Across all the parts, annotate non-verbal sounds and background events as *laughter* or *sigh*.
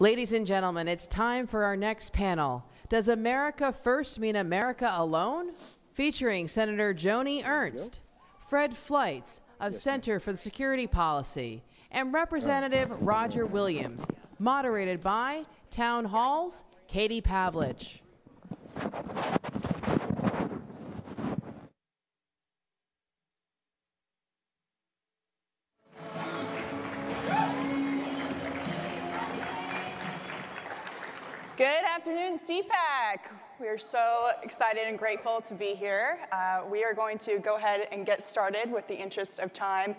Ladies and gentlemen, it's time for our next panel. Does America first mean America alone? Featuring Senator Joni Ernst, Fred Fleitz of yes, Center for the Security Policy, and Representative oh. Roger Williams, moderated by Town Hall's Katie Pavlich. Afternoon, CPAC. We are so excited and grateful to be here. Uh, we are going to go ahead and get started with the interest of time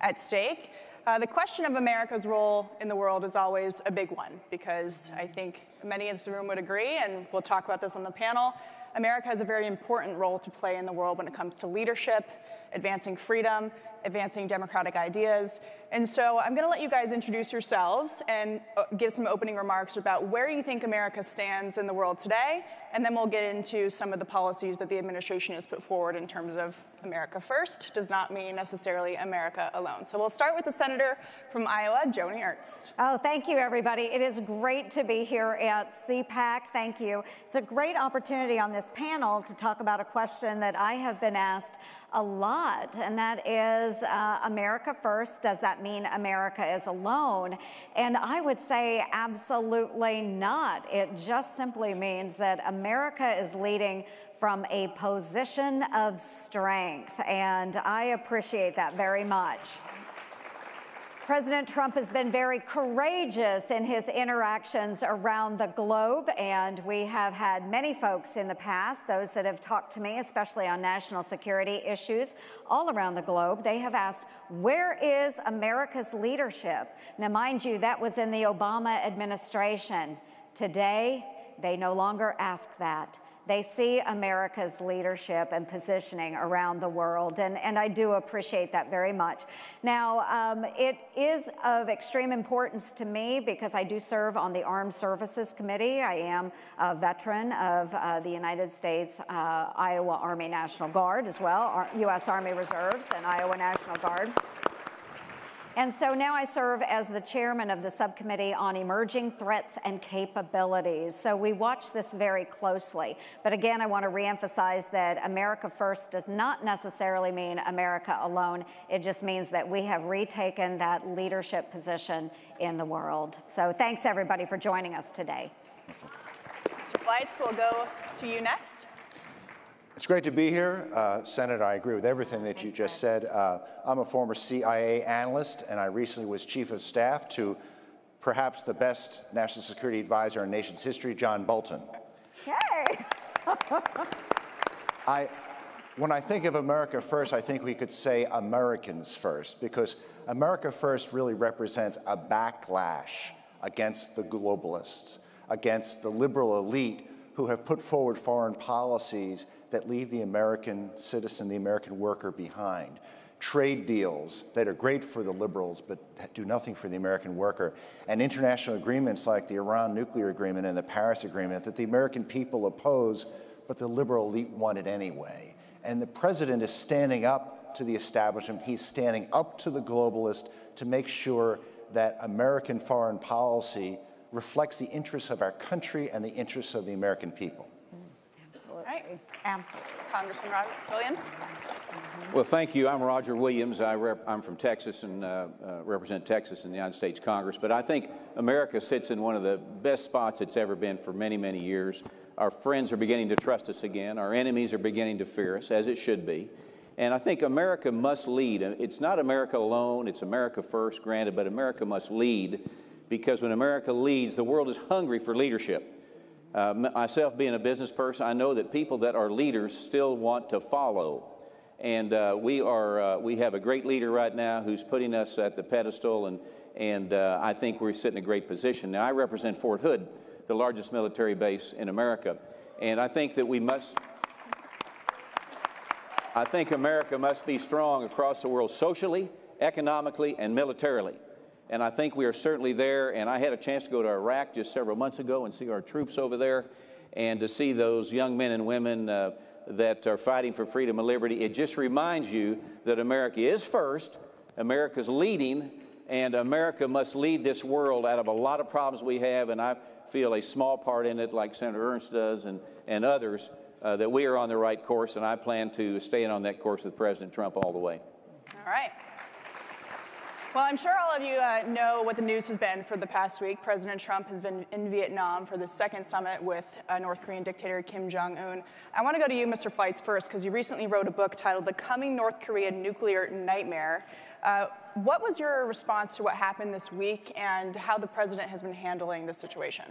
at stake. Uh, the question of America's role in the world is always a big one because I think many in this room would agree, and we'll talk about this on the panel. America has a very important role to play in the world when it comes to leadership, advancing freedom, advancing democratic ideas. And so I'm going to let you guys introduce yourselves and uh, give some opening remarks about where you think America stands in the world today, and then we'll get into some of the policies that the administration has put forward in terms of America first does not mean necessarily America alone. So we'll start with the senator from Iowa, Joni Ernst. Oh, thank you, everybody. It is great to be here at CPAC. Thank you. It's a great opportunity on this panel to talk about a question that I have been asked a lot, and that is uh, America first. Does that mean America is alone? And I would say absolutely not. It just simply means that America is leading from a position of strength, and I appreciate that very much. President Trump has been very courageous in his interactions around the globe, and we have had many folks in the past, those that have talked to me, especially on national security issues all around the globe. They have asked, Where is America's leadership? Now, mind you, that was in the Obama administration. Today, they no longer ask that. They see America's leadership and positioning around the world, and, and I do appreciate that very much. Now, um, it is of extreme importance to me because I do serve on the Armed Services Committee. I am a veteran of uh, the United States uh, Iowa Army National Guard as well, U.S. Army Reserves and Iowa National Guard. And so now I serve as the chairman of the subcommittee on emerging threats and capabilities. So we watch this very closely. But again, I want to reemphasize that America First does not necessarily mean America alone. It just means that we have retaken that leadership position in the world. So thanks everybody for joining us today. Mr. Fleitz, we'll go to you next. It's great to be here. Uh, Senator, I agree with everything that you just said. Uh, I'm a former CIA analyst, and I recently was chief of staff to perhaps the best national security advisor in nation's history, John Bolton. Hey! *laughs* I, when I think of America first, I think we could say Americans first, because America first really represents a backlash against the globalists, against the liberal elite who have put forward foreign policies that leave the American citizen, the American worker behind. Trade deals that are great for the liberals but do nothing for the American worker. And international agreements like the Iran nuclear agreement and the Paris agreement that the American people oppose, but the liberal elite want it anyway. And the president is standing up to the establishment. He's standing up to the globalist to make sure that American foreign policy reflects the interests of our country and the interests of the American people. Absolutely. Absolutely. Congressman Robert Williams. Well, thank you. I'm Roger Williams. I am from Texas and uh, uh, represent Texas in the United States Congress. But I think America sits in one of the best spots it's ever been for many, many years. Our friends are beginning to trust us again. Our enemies are beginning to fear us, as it should be. And I think America must lead. It's not America alone, it's America first, granted, but America must lead because when America leads, the world is hungry for leadership. Uh, myself being a business person, I know that people that are leaders still want to follow. And uh, we, are, uh, we have a great leader right now who's putting us at the pedestal, and, and uh, I think we're sitting in a great position. Now, I represent Fort Hood, the largest military base in America. And I think that we must, I think America must be strong across the world socially, economically, and militarily and I think we are certainly there. And I had a chance to go to Iraq just several months ago and see our troops over there and to see those young men and women uh, that are fighting for freedom and liberty. It just reminds you that America is first, America's leading, And America must lead this world out of a lot of problems we have, and I feel a small part in it, like Senator Ernst does and, and others, uh, that we are on the right course, and I plan to stay on that course with President Trump all the way. All right. Well, I'm sure all of you uh, know what the news has been for the past week. President Trump has been in Vietnam for the second summit with uh, North Korean dictator Kim Jong un. I want to go to you, Mr. Fleitz, first, because you recently wrote a book titled The Coming North Korean Nuclear Nightmare. Uh, what was your response to what happened this week and how the president has been handling the situation?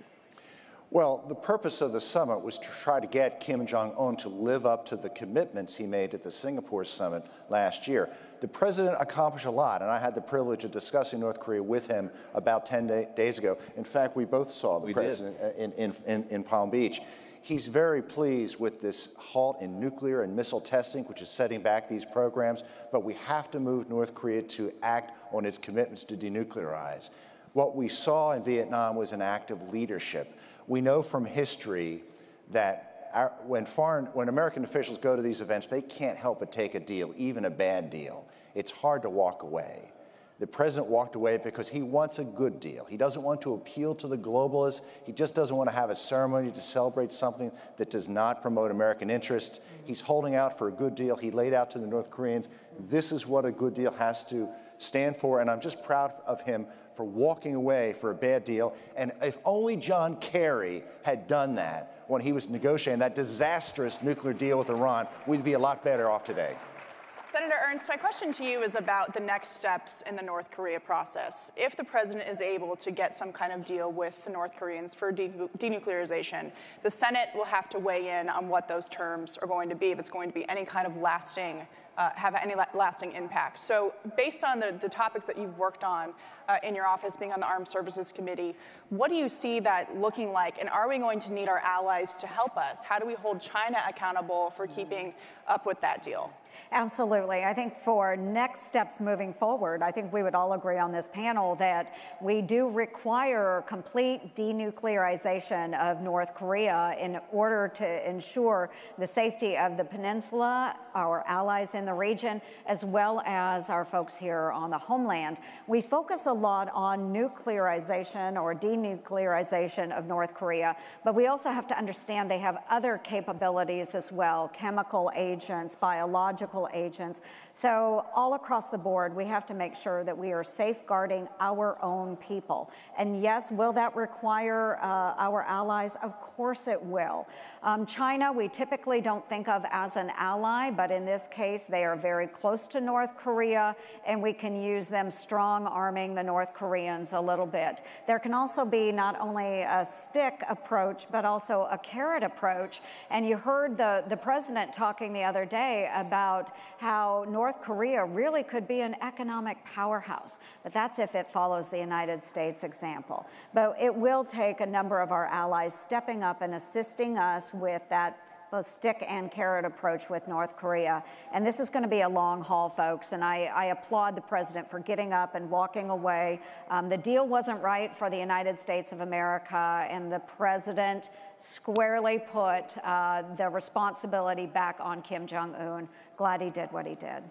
Well, the purpose of the summit was to try to get Kim Jong un to live up to the commitments he made at the Singapore summit last year. The president accomplished a lot, and I had the privilege of discussing North Korea with him about 10 day, days ago. In fact, we both saw the we president uh, in, in, in, in Palm Beach. He's very pleased with this halt in nuclear and missile testing, which is setting back these programs, but we have to move North Korea to act on its commitments to denuclearize. What we saw in Vietnam was an act of leadership. We know from history that our, when, foreign, when American officials go to these events, they can't help but take a deal, even a bad deal. It's hard to walk away. The president walked away because he wants a good deal. He doesn't want to appeal to the globalists. He just doesn't want to have a ceremony to celebrate something that does not promote American interests. He's holding out for a good deal. He laid out to the North Koreans this is what a good deal has to stand for, and I'm just proud of him for walking away for a bad deal. And if only John Kerry had done that when he was negotiating that disastrous nuclear deal with Iran, we'd be a lot better off today. Senator Ernst, my question to you is about the next steps in the North Korea process. If the president is able to get some kind of deal with the North Koreans for denuclearization, the Senate will have to weigh in on what those terms are going to be, if it's going to be any kind of lasting uh, have any la- lasting impact. So, based on the, the topics that you've worked on uh, in your office, being on the Armed Services Committee, what do you see that looking like? And are we going to need our allies to help us? How do we hold China accountable for keeping up with that deal? Absolutely. I think for next steps moving forward, I think we would all agree on this panel that we do require complete denuclearization of North Korea in order to ensure the safety of the peninsula, our allies in the region, as well as our folks here on the homeland. We focus a lot on nuclearization or denuclearization of North Korea, but we also have to understand they have other capabilities as well chemical agents, biological agents. So, all across the board, we have to make sure that we are safeguarding our own people. And yes, will that require uh, our allies? Of course it will. Um, China, we typically don't think of as an ally, but in this case, they are very close to North Korea, and we can use them strong arming the North Koreans a little bit. There can also be not only a stick approach, but also a carrot approach. And you heard the, the president talking the other day about how North Korea really could be an economic powerhouse, but that's if it follows the United States example. But it will take a number of our allies stepping up and assisting us with that both stick and carrot approach with North Korea. And this is going to be a long haul, folks. And I, I applaud the president for getting up and walking away. Um, the deal wasn't right for the United States of America, and the president squarely put uh, the responsibility back on Kim Jong un. Glad he did what he did.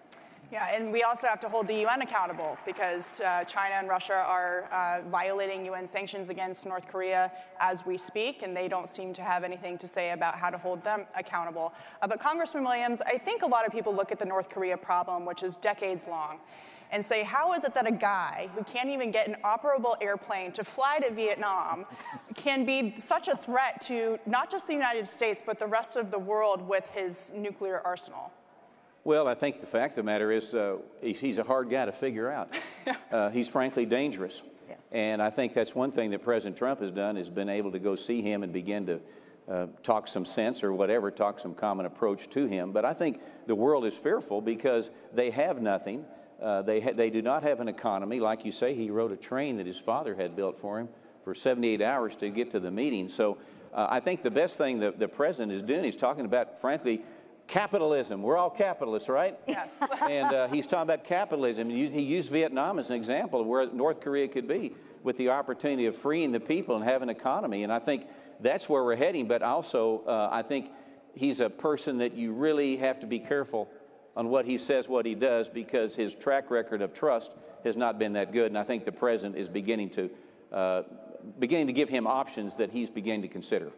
Yeah, and we also have to hold the UN accountable because uh, China and Russia are uh, violating UN sanctions against North Korea as we speak, and they don't seem to have anything to say about how to hold them accountable. Uh, but Congressman Williams, I think a lot of people look at the North Korea problem, which is decades long, and say, how is it that a guy who can't even get an operable airplane to fly to Vietnam can be such a threat to not just the United States, but the rest of the world with his nuclear arsenal? Well, I think the fact of the matter is uh, he's, he's, a hard guy to figure out. *laughs* Uh, he's frankly dangerous. Yes. And I think that's one thing that President Trump has done is been able to go see him and begin to uh, talk some sense or whatever, talk some common approach to him. But I think the world is fearful because they have nothing. Uh, they, ha- they do not have an economy. Like you say, he rode a train that his father had built for him for 78 hours to get to the meeting. So uh, I think the best thing that the president is doing, he's talking about, frankly, capitalism. We're all capitalists, right? Yes. *laughs* and uh, he's talking about capitalism. He used Vietnam as an example of where North Korea could be with the opportunity of freeing the people and having an economy. And I think that's where we're heading. But also, uh, I think he's a person that you really have to be careful on what he says, what he does, because his track record of trust has not been that good. And I think the president is beginning to, uh, beginning to give him options that he's beginning to consider.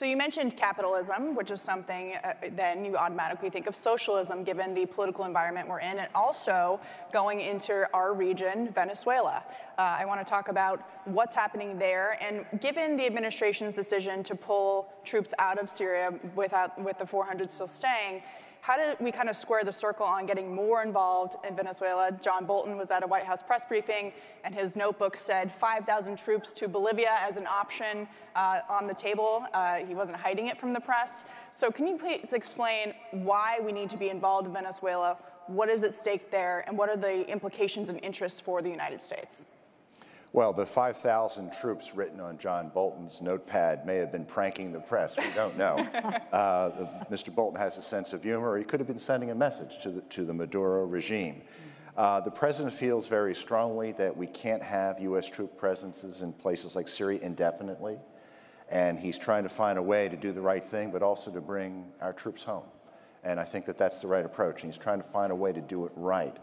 So you mentioned capitalism, which is something uh, then you automatically think of socialism given the political environment we're in, and also going into our region, Venezuela. Uh, I want to talk about what's happening there, and given the administration's decision to pull troops out of Syria without, with the 400 still staying, how did we kind of square the circle on getting more involved in Venezuela? John Bolton was at a White House press briefing, and his notebook said 5,000 troops to Bolivia as an option uh, on the table. Uh, he wasn't hiding it from the press. So, can you please explain why we need to be involved in Venezuela? What is at stake there, and what are the implications and interests for the United States? Well, the 5,000 troops written on John Bolton's notepad may have been pranking the press. We don't know. *laughs* uh, Mr. Bolton has a sense of humor, he could have been sending a message to the, to the Maduro regime. Uh, the president feels very strongly that we can't have U.S. troop presences in places like Syria indefinitely, and he's trying to find a way to do the right thing, but also to bring our troops home. And I think that that's the right approach, and he's trying to find a way to do it right.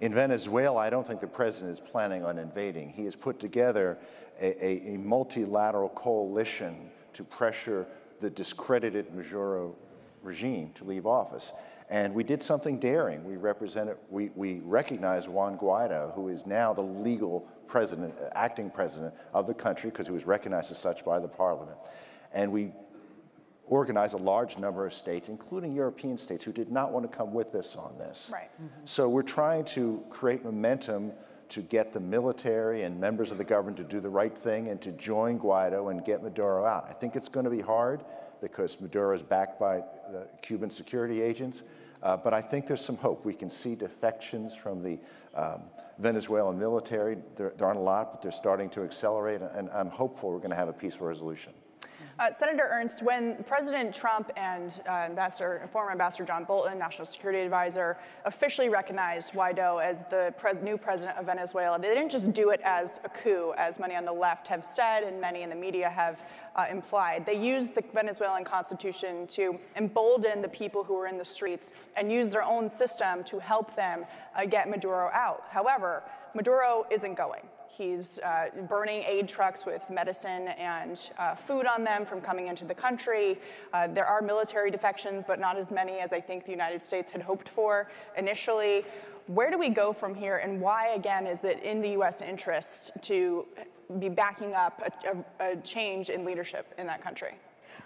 In Venezuela, I don't think the president is planning on invading. He has put together a, a, a multilateral coalition to pressure the discredited Maduro regime to leave office. And we did something daring. We represented, we, we recognized Juan Guaido, who is now the legal president, acting president of the country, because he was recognized as such by the parliament. And we organize a large number of states, including European states, who did not want to come with us on this. Right. Mm-hmm. So we're trying to create momentum to get the military and members of the government to do the right thing and to join Guaido and get Maduro out. I think it's going to be hard because Maduro is backed by the Cuban security agents. Uh, but I think there's some hope. We can see defections from the um, Venezuelan military. There, there, aren't a lot, but they're starting to accelerate, and I'm hopeful we're going to have a peaceful resolution. Uh, Senator Ernst, when President Trump and uh, Ambassador, former Ambassador John Bolton, National Security Advisor, officially recognized Guaido as the pres new president of Venezuela, they didn't just do it as a coup, as many on the left have said and many in the media have uh, implied. They used the Venezuelan constitution to embolden the people who were in the streets and use their own system to help them uh, get Maduro out. However, Maduro isn't going. He's uh, burning aid trucks with medicine and uh, food on them from coming into the country. Uh, there are military defections, but not as many as I think the United States had hoped for initially. Where do we go from here, and why, again, is it in the US interest to be backing up a, a, a change in leadership in that country?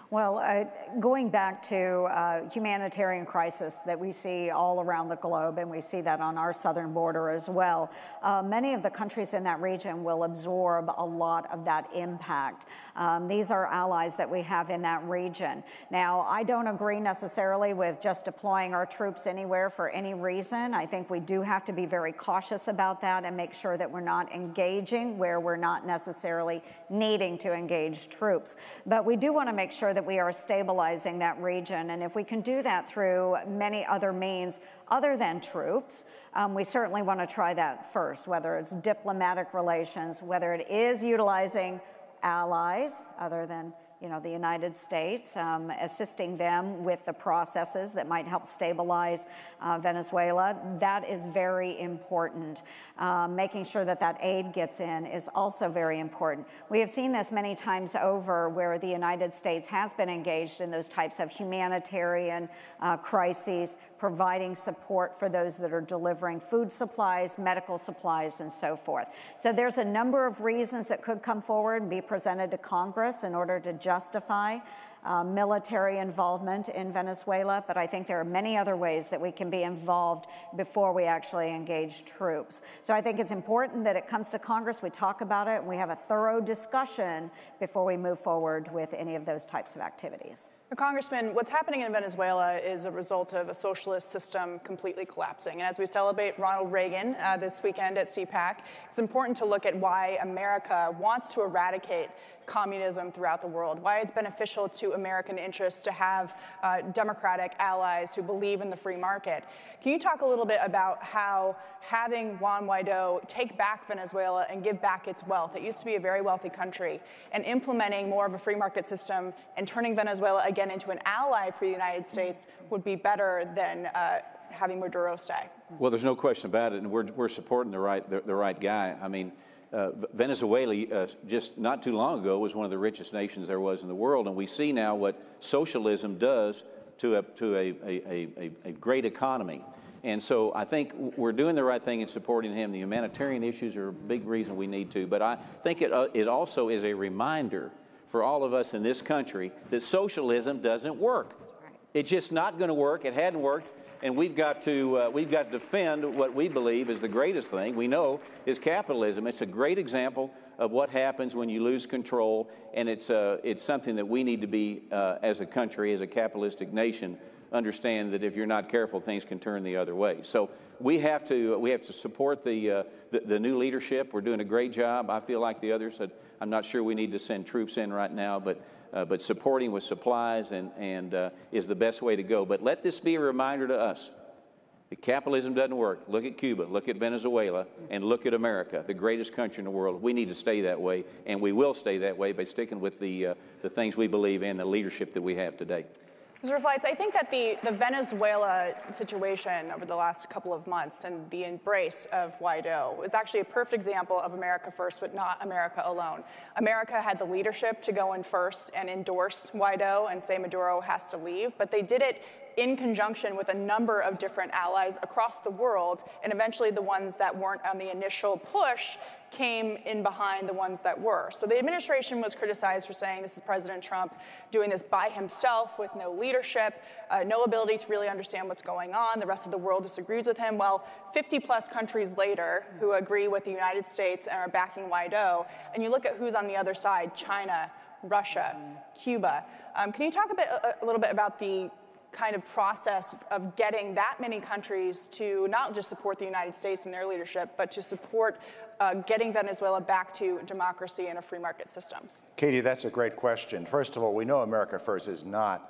Well, uh, going back to uh, humanitarian crisis that we see all around the globe, and we see that on our southern border as well, uh, many of the countries in that region will absorb a lot of that impact. Um, these are allies that we have in that region. Now, I don't agree necessarily with just deploying our troops anywhere for any reason. I think we do have to be very cautious about that and make sure that we're not engaging where we're not necessarily needing to engage troops. But we do want to make sure that that we are stabilizing that region. And if we can do that through many other means other than troops, um, we certainly want to try that first, whether it's diplomatic relations, whether it is utilizing allies other than you know, the United States, um, assisting them with the processes that might help stabilize uh, Venezuela. That is very important. Um, making sure that that aid gets in is also very important. We have seen this many times over where the United States has been engaged in those types of humanitarian uh, crises, providing support for those that are delivering food supplies, medical supplies, and so forth. So there's a number of reasons that could come forward and be presented to Congress in order to justify uh, military involvement in Venezuela, but I think there are many other ways that we can be involved before we actually engage troops. So I think it's important that it comes to Congress, we talk about it, and we have a thorough discussion before we move forward with any of those types of activities. Congressman, what's happening in Venezuela is a result of a socialist system completely collapsing. And as we celebrate Ronald Reagan uh, this weekend at CPAC, it's important to look at why America wants to eradicate communism throughout the world, why it's beneficial to American interests to have uh, democratic allies who believe in the free market. Can you talk a little bit about how having Juan Guaido take back Venezuela and give back its wealth, it used to be a very wealthy country, and implementing more of a free market system and turning Venezuela again into an ally for the United States would be better than uh, having Maduro stay? Well, there's no question about it, and we're, we're supporting the right, the, the right guy. I mean, uh, Venezuela, uh, just not too long ago, was one of the richest nations there was in the world, and we see now what socialism does to a, to a, a, a, a great economy. And so I think we're doing the right thing in supporting him. The humanitarian issues are a big reason we need to, but I think it, uh, it also is a reminder for all of us in this country that socialism doesn't work. It's just not going to work. It hadn't worked and we've got to uh, we've got to defend what we believe is the greatest thing we know is capitalism. It's a great example of what happens when you lose control, and it's uh, it's something that we need to be uh, as a country, as a capitalistic nation, understand that if you're not careful, things can turn the other way. So we have to we have to support the uh, the, the, new leadership. We're doing a great job. I feel like the others. I'm not sure we need to send troops in right now, but uh, but supporting with supplies and, and uh, is the best way to go. But let this be a reminder to us capitalism doesn't work. Look at Cuba, look at Venezuela, and look at America, the greatest country in the world. We need to stay that way, and we will stay that way by sticking with the, uh, the things we believe in, the leadership that we have today. Mr. Fleitz, I think that the, the Venezuela situation over the last couple of months and the embrace of Guaido is actually a perfect example of America first, but not America alone. America had the leadership to go in first and endorse Guaido and say Maduro has to leave, but they did it in conjunction with a number of different allies across the world, and eventually the ones that weren't on the initial push came in behind the ones that were. So the administration was criticized for saying this is President Trump doing this by himself with no leadership, uh, no ability to really understand what's going on. The rest of the world disagrees with him. Well, 50 plus countries later who agree with the United States and are backing Guaido, and you look at who's on the other side, China, Russia, Cuba. Um, can you talk a, bit, a, a little bit about the kind of process of getting that many countries to not just support the United States and their leadership, but to support uh, getting Venezuela back to democracy and a free market system? Katie, that's a great question. First of all, we know America First is not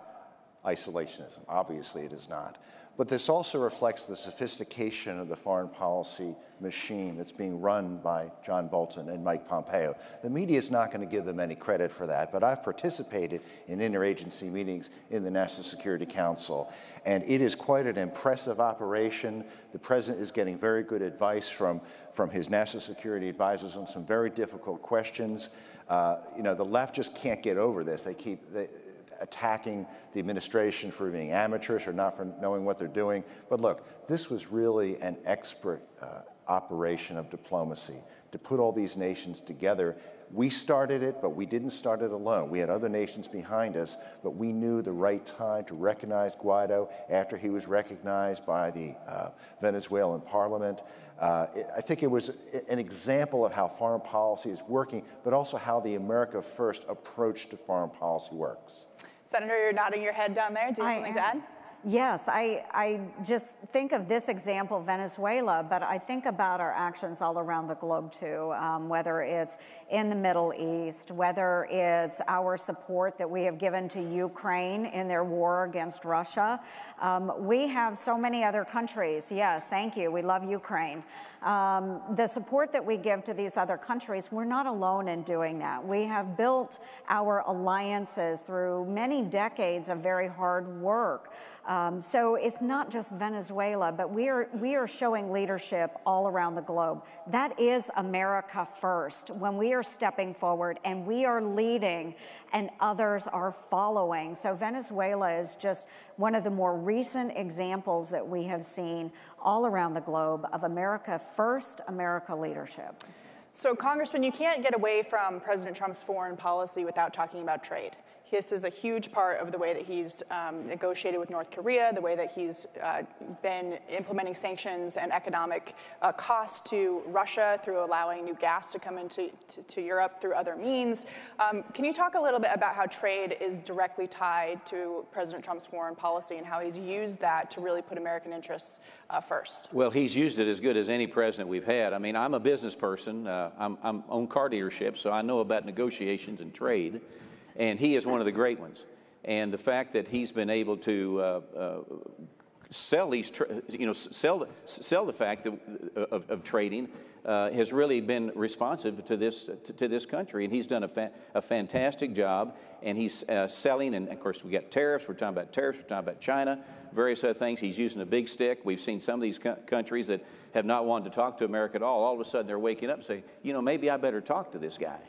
isolationism. Obviously, it is not. But this also reflects the sophistication of the foreign policy machine that's being run by John Bolton and Mike Pompeo. The media is not going to give them any credit for that, but I've participated in interagency meetings in the National Security Council, and it is quite an impressive operation. The president is getting very good advice from, from his national security advisors on some very difficult questions. Uh, you know, the left just can't get over this. They keep, they, attacking the administration for being amateurish or not for knowing what they're doing. But look, this was really an expert uh, operation of diplomacy to put all these nations together. We started it, but we didn't start it alone. We had other nations behind us, but we knew the right time to recognize Guaido after he was recognized by the uh, Venezuelan parliament. Uh, it, I think it was an example of how foreign policy is working, but also how the America First approach to foreign policy works. Senator, you're nodding your head down there. Do you have something to add? Yes, I, I just think of this example, Venezuela, but I think about our actions all around the globe too, um, whether it's in the Middle East, whether it's our support that we have given to Ukraine in their war against Russia. Um, we have so many other countries. Yes, thank you. We love Ukraine. Um, the support that we give to these other countries, we're not alone in doing that. We have built our alliances through many decades of very hard work. Um, so it's not just Venezuela, but we are, we are showing leadership all around the globe. That is America first. When we are stepping forward and we are leading and others are following. So Venezuela is just one of the more recent examples that we have seen all around the globe of America first, America leadership. So, Congressman, you can't get away from President Trump's foreign policy without talking about trade. This is a huge part of the way that he's um, negotiated with North Korea, the way that he's uh, been implementing sanctions and economic uh, costs to Russia through allowing new gas to come into to, to Europe through other means. Um, can you talk a little bit about how trade is directly tied to President Trump's foreign policy and how he's used that to really put American interests uh, first? Well, he's used it as good as any president we've had. I mean, I'm a business person. Uh, I'm, I'm own car dealership, so I know about negotiations and trade and he is one of the great ones. And the fact that he's been able to uh, uh, sell these, you know, sell, sell the fact that, of, of trading uh, has really been responsive to this to, to, this country, and he's done a, fa- a fantastic job. And he's uh, selling, and of course we got tariffs. We're talking about tariffs. We're talking about China, various other things. He's using a big stick. We've seen some of these co- countries that have not wanted to talk to America at all. All of a sudden they're waking up and saying, you know, maybe I better talk to this guy.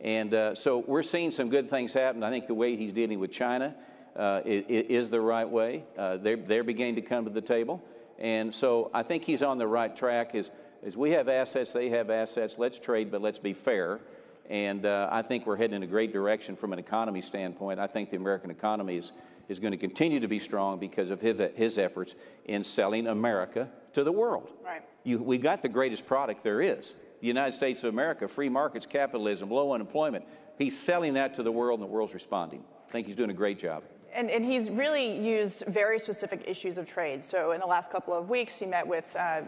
And uh, so we're seeing some good things happen. I think the way he's dealing with China uh, is, the right way. Uh, they're, they're beginning to come to the table. And so I think he's on the right track. Is, is we have assets, they have assets. Let's trade, but let's be fair. And uh, I think we're heading in a great direction from an economy standpoint. I think the American economy is, is going to continue to be strong because of his, his efforts in selling America to the world. Right. You, we got the greatest product there is the United States of America, free markets, capitalism, low unemployment. He's selling that to the world, and the world's responding. I think he's doing a great job. And, and, he's really used very specific issues of trade. So in the last couple of weeks, he met with uh,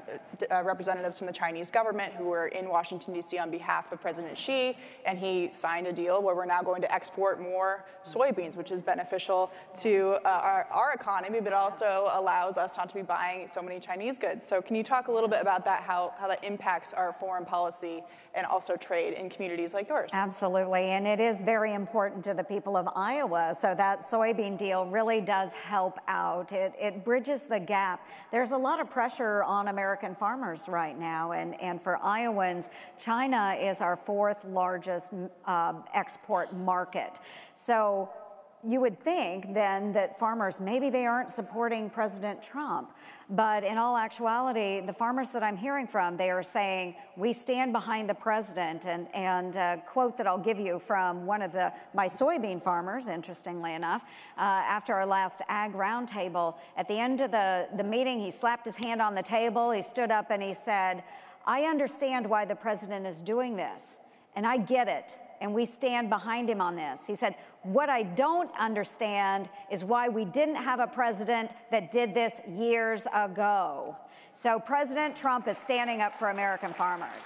uh, representatives from the Chinese government who were in Washington, D.C. on behalf of President Xi, and he signed a deal where we're now going to export more soybeans, which is beneficial to uh, our, our, economy, but also allows us not to be buying so many Chinese goods. So can you talk a little bit about that, how, how that impacts our foreign policy and also trade in communities like yours? Absolutely, and it is very important to the people of Iowa. So that soybean deal really does help out. It, it bridges the gap. There's a lot of pressure on American farmers right now, and, and for Iowans, China is our fourth largest uh, export market. So you would think then that farmers, maybe they aren't supporting President Trump. But in all actuality, the farmers that I'm hearing from, they are saying, we stand behind the president. And, and a quote that I'll give you from one of the, my soybean farmers, interestingly enough, uh, after our last ag roundtable, at the end of the, the meeting, he slapped his hand on the table, he stood up and he said, I understand why the president is doing this, and I get it and we stand behind him on this. He said, What I don't understand is why we didn't have a president that did this years ago. So President Trump is standing up for American farmers.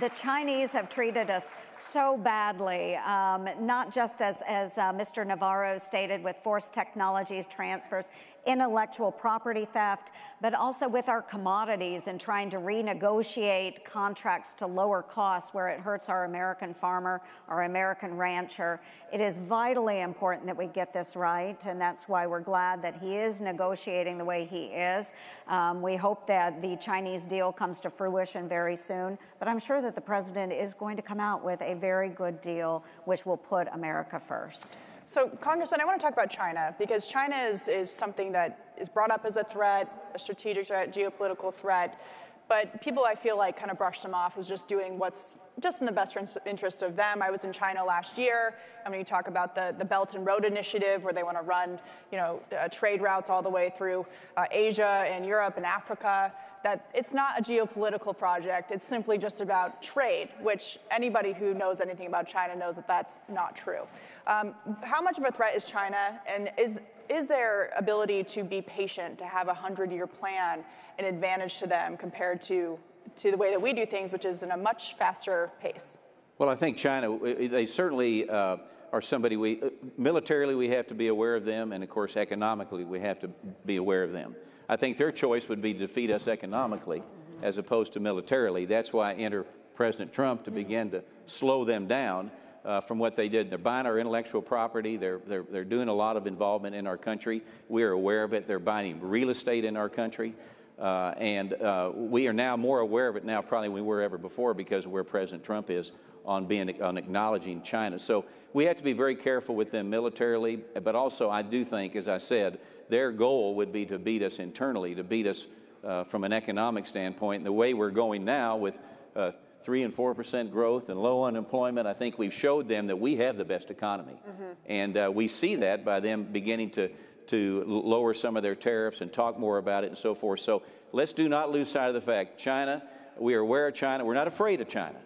The Chinese have treated us so badly, um, not just as, as uh, Mr. Navarro stated with forced technologies transfers, intellectual property theft, but also with our commodities and trying to renegotiate contracts to lower costs where it hurts our American farmer, our American rancher. It is vitally important that we get this right, and that's why we're glad that he is negotiating the way he is. Um, we hope that the Chinese deal comes to fruition very soon, but I'm sure that the president is going to come out with a very good deal which will put America first. So, Congressman, I want to talk about China because China is, is something that is brought up as a threat, a strategic threat, geopolitical threat. But people, I feel like, kind of brush them off as just doing what's just in the best interest of them. I was in China last year, and when you talk about the, the Belt and Road Initiative, where they want to run, you know, uh, trade routes all the way through uh, Asia and Europe and Africa, that it's not a geopolitical project. It's simply just about trade, which anybody who knows anything about China knows that that's not true. Um, how much of a threat is China, and is is their ability to be patient, to have a 100 year plan, an advantage to them compared to to the way that we do things, which is in a much faster pace? Well, I think China, they certainly uh, are somebody we, uh, militarily, we have to be aware of them, and of course, economically, we have to be aware of them. I think their choice would be to defeat us economically as opposed to militarily. That's why I enter President Trump to begin to slow them down. Uh, from what they did. They're buying our intellectual property. They're, they're, they're doing a lot of involvement in our country. We are aware of it. They're buying real estate in our country. Uh, and uh, we are now more aware of it now probably than we were ever before because of where President Trump is on being on acknowledging China. So we have to be very careful with them militarily, but also I do think, as I said, their goal would be to beat us internally, to beat us uh, from an economic standpoint. And the way we're going now with uh, three and four percent growth and low unemployment, I think we've showed them that we have the best economy, mm-hmm. and uh, we see that by them beginning to to lower some of their tariffs and talk more about it and so forth. So let's do not lose sight of the fact China, we are aware of China. We're not afraid of China,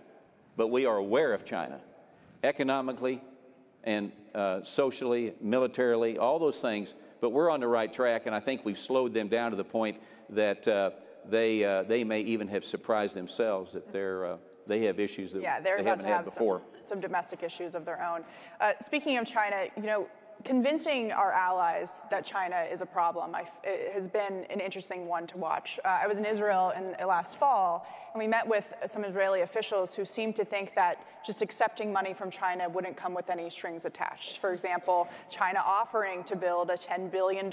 but we are aware of China economically and uh, socially, militarily, all those things. But we're on the right track, and I think we've slowed them down to the point that uh, they, uh, they may even have surprised themselves that they're, uh, they have issues that yeah, they're they about haven't to have had before. Some, some domestic issues of their own. Uh, speaking of China, you know, convincing our allies that China is a problem I, has been an interesting one to watch. Uh, I was in Israel in, uh, last fall, and we met with some Israeli officials who seemed to think that just accepting money from China wouldn't come with any strings attached. For example, China offering to build a $10 billion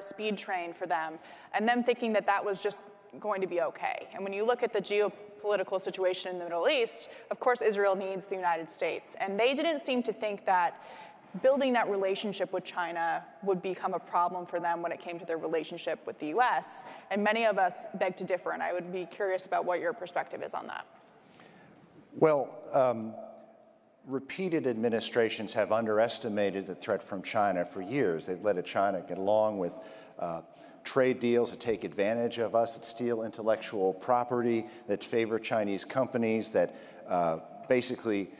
speed train for them, and them thinking that that was just going to be okay. And when you look at the geopolitical situation in the Middle East, of course, Israel needs the United States. And they didn't seem to think that building that relationship with China would become a problem for them when it came to their relationship with the US. And many of us beg to differ, and I would be curious about what your perspective is on that. Well, um, repeated administrations have underestimated the threat from China for years. They've let China get along with uh, trade deals that take advantage of us, that steal intellectual property, that favor Chinese companies, that uh, basically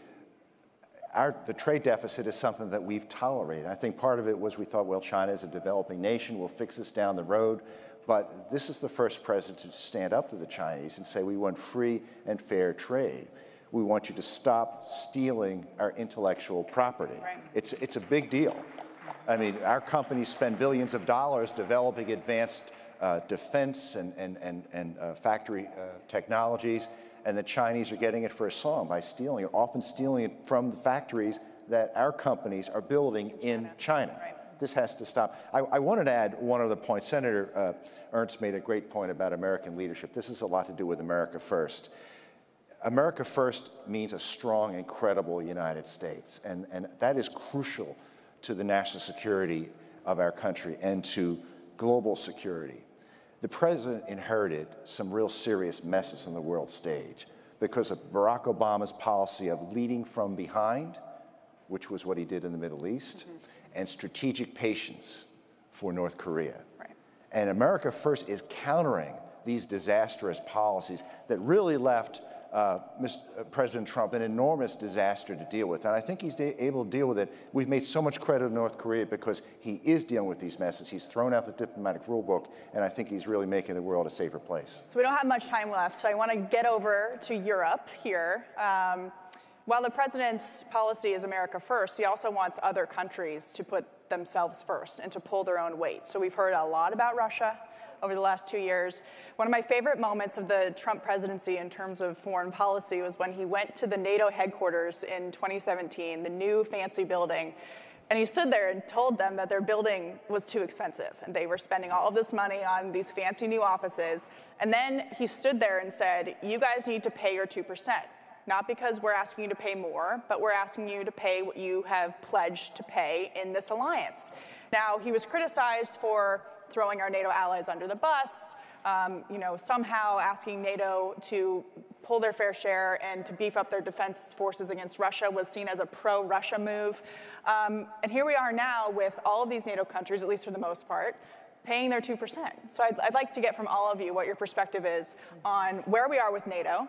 our, the trade deficit is something that we've tolerated. I think part of it was we thought, well, China is a developing nation, we'll fix this down the road. But this is the first president to stand up to the Chinese and say, we want free and fair trade. We want you to stop stealing our intellectual property. Right. It's, it's a big deal. I mean, our companies spend billions of dollars developing advanced uh, defense and, and, and, and uh, factory uh, technologies and the Chinese are getting it for a song by stealing it, often stealing it from the factories that our companies are building in China. Right. This has to stop. I, I, wanted to add one other point. Senator uh, Ernst made a great point about American leadership. This has a lot to do with America First. America First means a strong and credible United States, and, and that is crucial to the national security of our country and to global security. The president inherited some real serious messes on the world stage because of Barack Obama's policy of leading from behind, which was what he did in the Middle East, mm-hmm. and strategic patience for North Korea. Right. And America First is countering these disastrous policies that really left uh, uh, President Trump an enormous disaster to deal with. And I think he's able to deal with it. We've made so much credit to North Korea because he is dealing with these messes. He's thrown out the diplomatic rule book, and I think he's really making the world a safer place. So we don't have much time left, so I want to get over to Europe here. Um, while the president's policy is America first, he also wants other countries to put themselves first and to pull their own weight. So we've heard a lot about Russia over the last two years. One of my favorite moments of the Trump presidency in terms of foreign policy was when he went to the NATO headquarters in 2017, the new fancy building, and he stood there and told them that their building was too expensive and they were spending all of this money on these fancy new offices. And then he stood there and said, You guys need to pay your 2%. Not because we're asking you to pay more, but we're asking you to pay what you have pledged to pay in this alliance. Now, he was criticized for throwing our NATO allies under the bus, um, you know, somehow asking NATO to pull their fair share and to beef up their defense forces against Russia was seen as a pro-Russia move. Um, and here we are now with all of these NATO countries, at least for the most part, paying their 2%. So I'd, I'd like to get from all of you what your perspective is on where we are with NATO,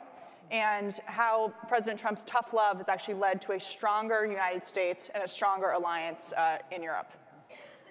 and how President Trump's tough love has actually led to a stronger United States and a stronger alliance uh, in Europe.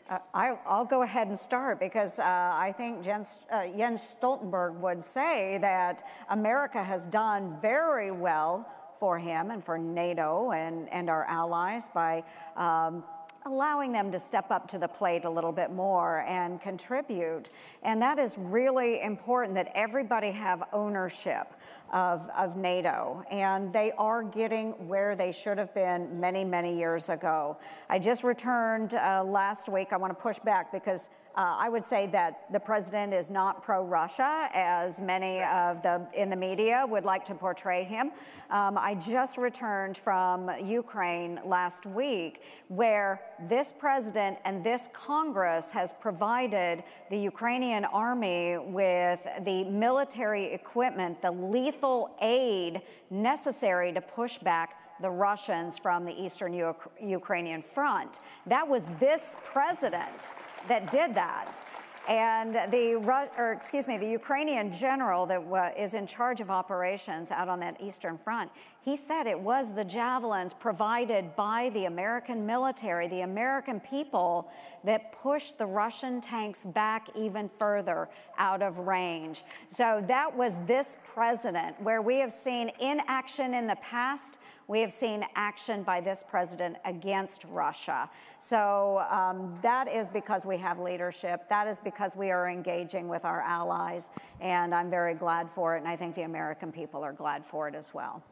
Uh, I, will go ahead and start because uh, I think Jens, uh, Jens Stoltenberg would say that America has done very well for him and for NATO and, and our allies by um, allowing them to step up to the plate a little bit more and contribute. And that is really important that everybody have ownership of, of NATO, and they are getting where they should have been many, many years ago. I just returned uh, last week. I want to push back because uh, I would say that the president is not pro-Russia, as many of the in the media would like to portray him. Um, I just returned from Ukraine last week, where this president and this Congress has provided the Ukrainian army with the military equipment, the lethal aid necessary to push back the Russians from the eastern U- Ukrainian front. That was this president that did that. And the, or excuse me, the Ukrainian general that is in charge of operations out on that eastern front, he said it was the javelins provided by the American military, the American people, that pushed the Russian tanks back even further out of range. So that was this president, where we have seen in action in the past we have seen action by this president against Russia. So um, that is because we have leadership. That is because we are engaging with our allies. And I'm very glad for it. And I think the American people are glad for it as well.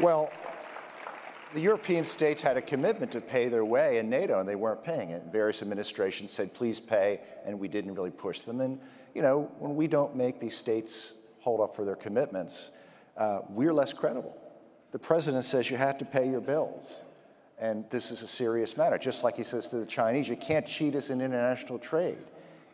Well, the European states had a commitment to pay their way in NATO, and they weren't paying it. Various administrations said, please pay, and we didn't really push them. And, you know, when we don't make these states hold up for their commitments, uh, we're less credible. The president says you have to pay your bills. And this is a serious matter. Just like he says to the Chinese, you can't cheat us in international trade.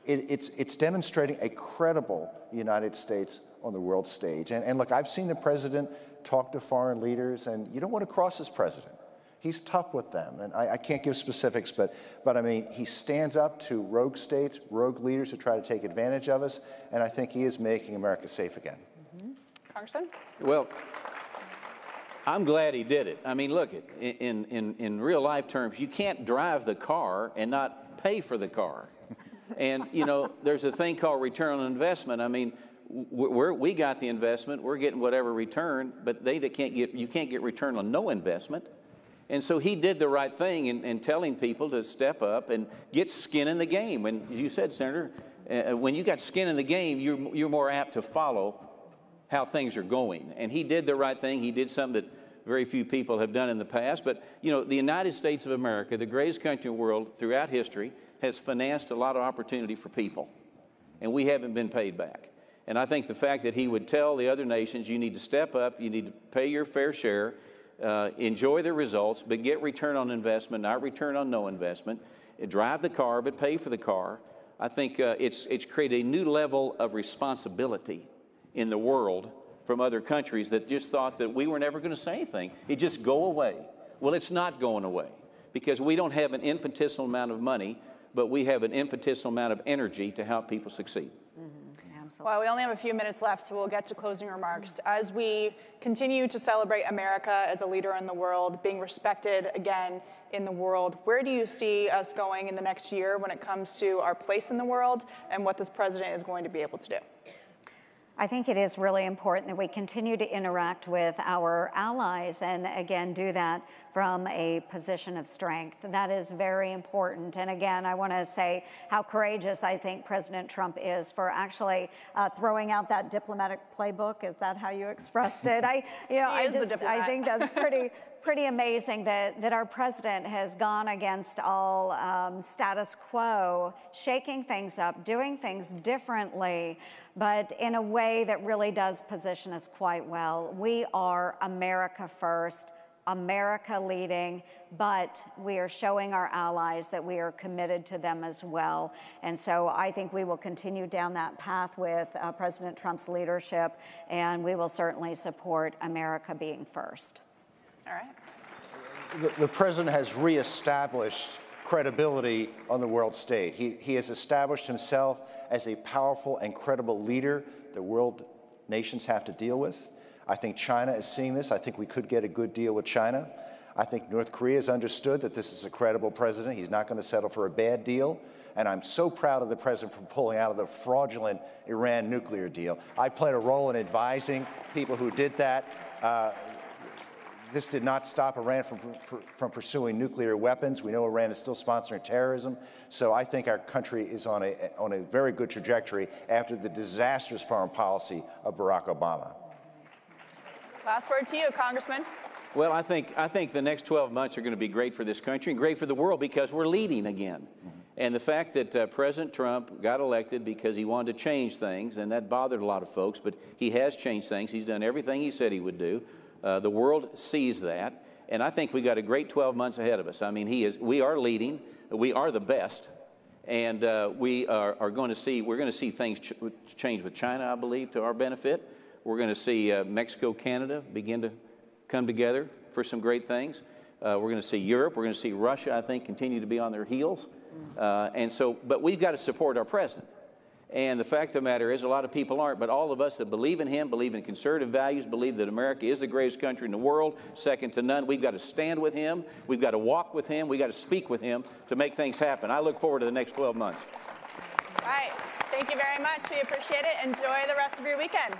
It, it's, it's demonstrating a credible United States on the world stage. And, and look, I've seen the president talk to foreign leaders, and you don't want to cross as president. He's tough with them, and I, I, can't give specifics, but, but I mean, he stands up to rogue states, rogue leaders who try to take advantage of us, and I think he is making America safe again. Congressman? Well, I'm glad he did it. I mean, look, in, in, in real life terms, you can't drive the car and not pay for the car. and, you know, *laughs* there's a thing called return on investment. I mean, we're, we got the investment, we're getting whatever return, but they that can't get, you can't get return on no investment. And so he did the right thing in, in telling people to step up and get skin in the game. And as you said, Senator, uh, when you got skin in the game, you're, you're more apt to follow how things are going. And he did the right thing. He did something that very few people have done in the past. But, you know, the United States of America, the greatest country in the world throughout history, has financed a lot of opportunity for people. And we haven't been paid back. And I think the fact that he would tell the other nations, you need to step up, you need to pay your fair share, uh, enjoy the results, but get return on investment, not return on no investment. Drive the car, but pay for the car. I think uh, it's, it's created a new level of responsibility in the world from other countries that just thought that we were never going to say anything. It just go away. Well, it's not going away because we don't have an infinitesimal amount of money, but we have an infinitesimal amount of energy to help people succeed. Mm-hmm. Well, we only have a few minutes left, so we'll get to closing remarks. As we continue to celebrate America as a leader in the world, being respected again in the world, where do you see us going in the next year when it comes to our place in the world and what this president is going to be able to do? I think it is really important that we continue to interact with our allies and again do that from a position of strength. That is very important. And again, I want to say how courageous I think President Trump is for actually uh, throwing out that diplomatic playbook. Is that how you expressed it? I, you know, I just I think that's pretty pretty amazing that, that our president has gone against all um, status quo, shaking things up, doing things differently but in a way that really does position us quite well. We are America first, America leading, but we are showing our allies that we are committed to them as well. And so I think we will continue down that path with uh, President Trump's leadership, and we will certainly support America being first. All right. The, the president has reestablished credibility on the world stage. He, he has established himself as a powerful and credible leader the world nations have to deal with. I think China is seeing this. I think we could get a good deal with China. I think North Korea has understood that this is a credible president. He's not going to settle for a bad deal. And I'm so proud of the president for pulling out of the fraudulent Iran nuclear deal. I played a role in advising people who did that. Uh, this did not stop Iran from, from pursuing nuclear weapons. We know Iran is still sponsoring terrorism. So I think our country is on a, on a very good trajectory after the disastrous foreign policy of Barack Obama. Last word to you, Congressman. Well, I think, I think the next 12 months are going to be great for this country and great for the world because we're leading again. And the fact that uh, President Trump got elected because he wanted to change things, and that bothered a lot of folks, but he has changed things. He's done everything he said he would do. Uh, the world sees that, and I think we got a great 12 months ahead of us. I mean, he is, we are leading, we are the best, and uh, we are, are, going to see, we're going to see things ch- change with China, I believe, to our benefit. We're going to see uh, Mexico, Canada begin to come together for some great things. Uh, we're going to see Europe, we're going to see Russia, I think, continue to be on their heels. Uh, and so, but we've got to support our president. And the fact of the matter is, a lot of people aren't, but all of us that believe in him, believe in conservative values, believe that America is the greatest country in the world, second to none, we've got to stand with him, we've got to walk with him, we've got to speak with him to make things happen. I look forward to the next 12 months. All right. Thank you very much. We appreciate it. Enjoy the rest of your weekend.